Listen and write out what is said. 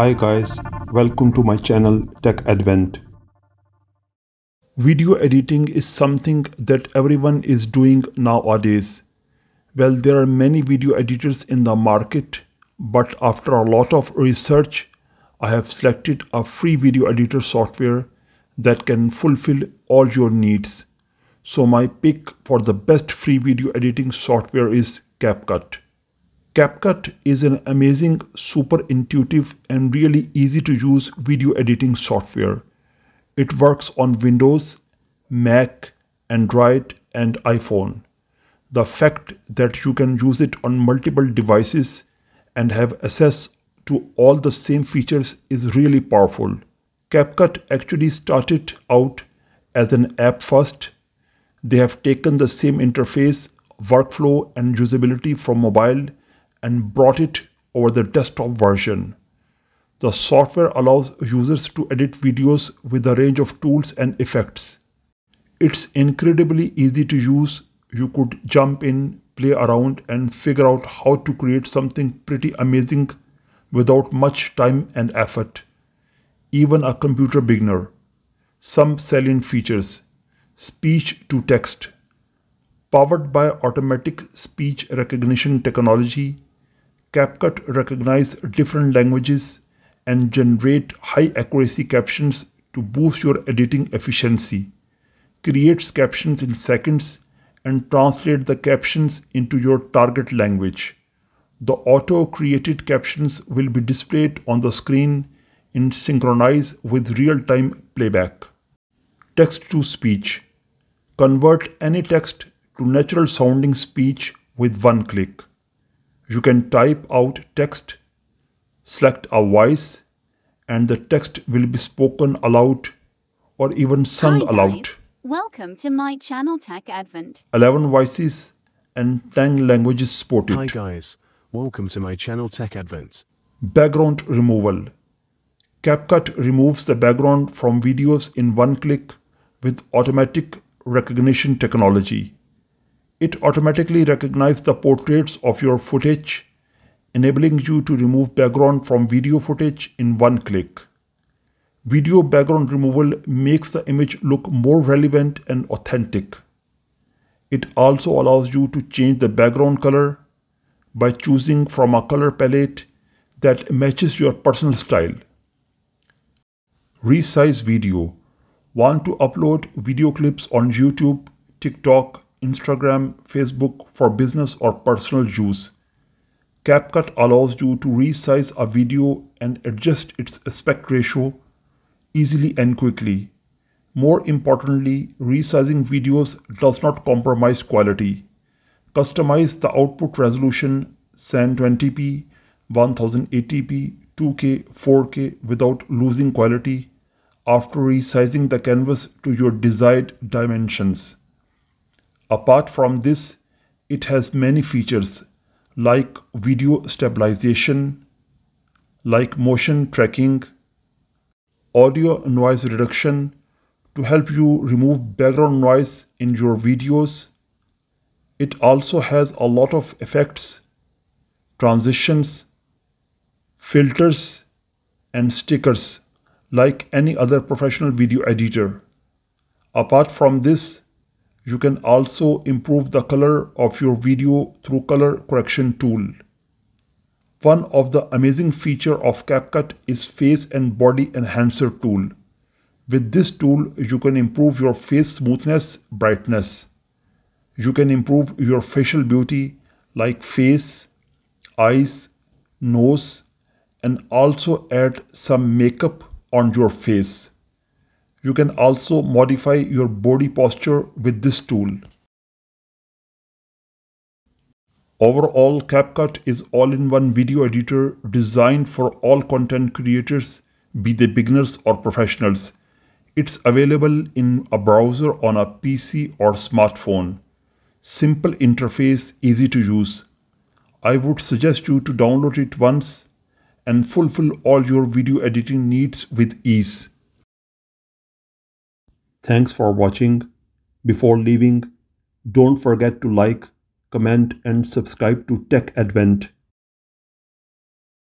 Hi guys, welcome to my channel Tech Advent. Video editing is something that everyone is doing nowadays. Well, there are many video editors in the market, but after a lot of research, I have selected a free video editor software that can fulfill all your needs. So my pick for the best free video editing software is CapCut. CapCut is an amazing, super intuitive and really easy to use video editing software. It works on Windows, Mac, Android and iPhone. The fact that you can use it on multiple devices and have access to all the same features is really powerful. CapCut actually started out as an app first. They have taken the same interface, workflow and usability from mobile and brought it over the desktop version. The software allows users to edit videos with a range of tools and effects. It's incredibly easy to use. You could jump in, play around, and figure out how to create something pretty amazing without much time and effort. Even a computer beginner. Some salient features speech to text, powered by automatic speech recognition technology CapCut recognize different languages and generate high accuracy captions to boost your editing efficiency. Creates captions in seconds and translate the captions into your target language. The auto-created captions will be displayed on the screen in synchronize with real-time playback. Text-to-speech. Convert any text to natural sounding speech with one click you can type out text, select a voice, and the text will be spoken aloud or even sung Hi aloud. Guys. Welcome to my channel Tech Advent. 11 voices and 10 languages supported. Hi guys, welcome to my channel Tech Advent. Background removal. CapCut removes the background from videos in one click with automatic recognition technology. It automatically recognizes the portraits of your footage, enabling you to remove background from video footage in one click. Video background removal makes the image look more relevant and authentic. It also allows you to change the background color by choosing from a color palette that matches your personal style. Resize video. Want to upload video clips on YouTube, TikTok, Instagram, Facebook for business or personal use. CapCut allows you to resize a video and adjust its aspect ratio easily and quickly. More importantly, resizing videos does not compromise quality. Customize the output resolution 1020p, 1080p, 2K, 4K without losing quality after resizing the canvas to your desired dimensions. Apart from this, it has many features like video stabilization, like motion tracking, audio noise reduction to help you remove background noise in your videos. It also has a lot of effects, transitions, filters, and stickers like any other professional video editor. Apart from this, you can also improve the color of your video through color correction tool. One of the amazing feature of CapCut is face and body enhancer tool. With this tool, you can improve your face smoothness, brightness. You can improve your facial beauty like face, eyes, nose, and also add some makeup on your face. You can also modify your body posture with this tool. Overall, CapCut is all-in-one video editor designed for all content creators, be they beginners or professionals. It's available in a browser on a PC or smartphone. Simple interface, easy to use. I would suggest you to download it once and fulfill all your video editing needs with ease. Thanks for watching. Before leaving, don't forget to like, comment and subscribe to Tech Advent.